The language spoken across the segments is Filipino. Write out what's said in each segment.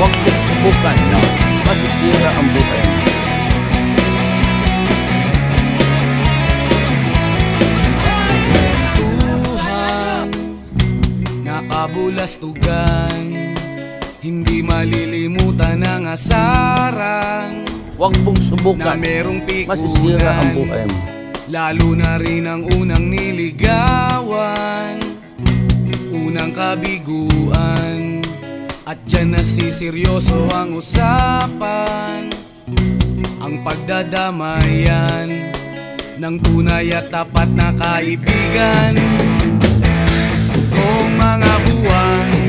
Huwag mong subukan na matitira ang buhay. Mo. Tuhan, nakabulastugan, hindi malilimutan ang asarang Huwag mong subukan, na merong pikuran, masisira ang buhay mo. Lalo na rin ang unang niligawan, unang kabiguan. At dyan nasiseryoso ang usapan Ang pagdadamayan Ng tunay at tapat na kaibigan. Kung mga buwan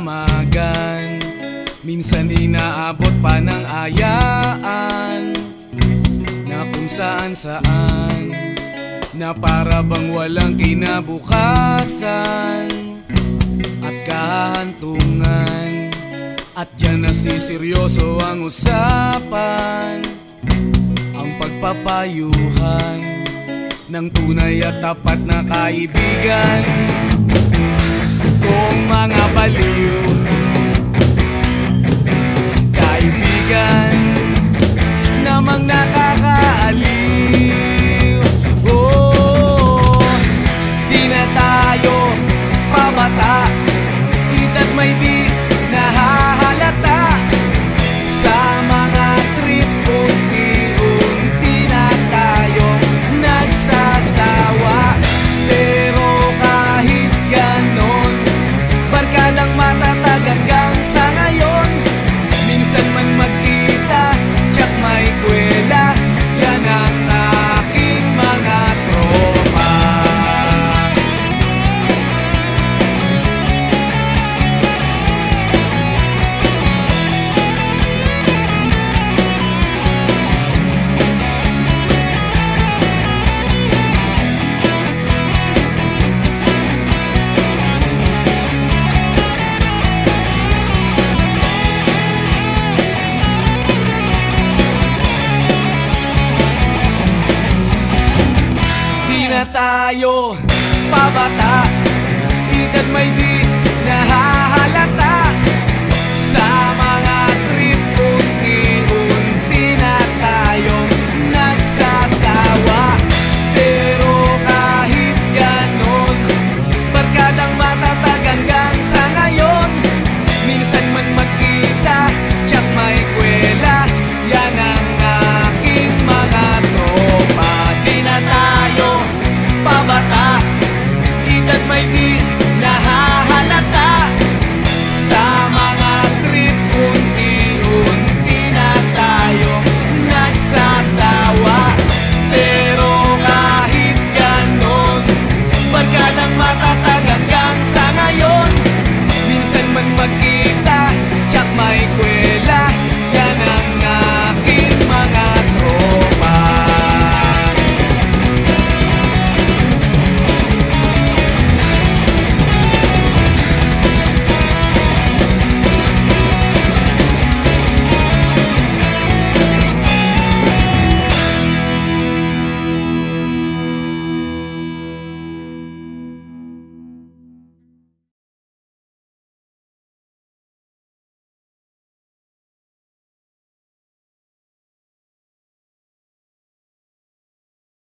magdamagan Minsan inaabot pa ng ayaan Na kung saan saan Na para bang walang kinabukasan At kahantungan. At dyan nasiseryoso ang usapan Ang pagpapayuhan Ng tunay at tapat na kaibigan Kung mga baliw. Kaibigan namang nakakaaliw na tayo pabata. Edad may di nahahalata makita